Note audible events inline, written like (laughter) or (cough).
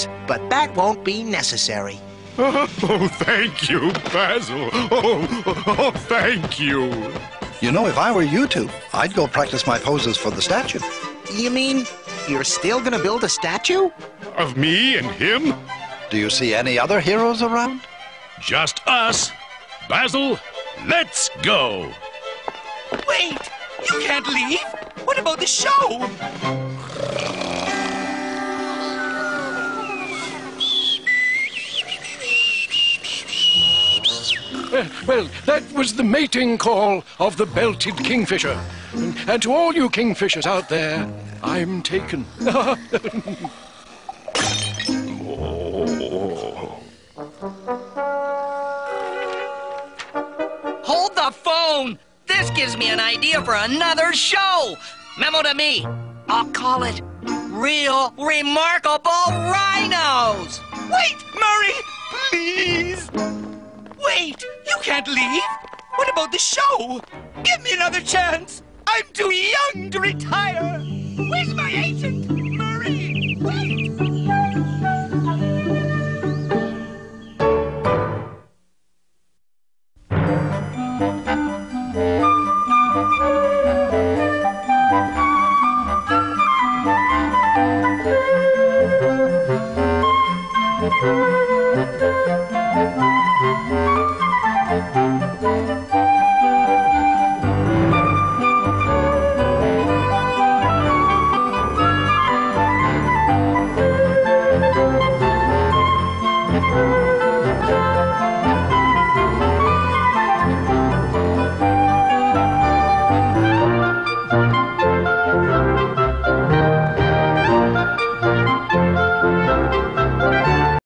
chance, but that won't be necessary. (laughs) Oh, thank you, Basil. Oh, oh, thank you. You know, if I were you two, I'd go practice my poses for the statue. You mean you're still gonna build a statue? Of me and him? Do you see any other heroes around? Just us. Basil, let's go. Wait! You can't leave! What about the show? Well, that was the mating call of the belted kingfisher. And, to all you kingfishers out there, I'm taken. (laughs) Hold the phone! This gives me an idea for another show! Memo to me. I'll call it Real Remarkable Rhinos! Wait, Murray! Please! Wait! You can't leave! What about the show? Give me another chance! I'm too young to retire! Where's my agent? Murray! Wait! Música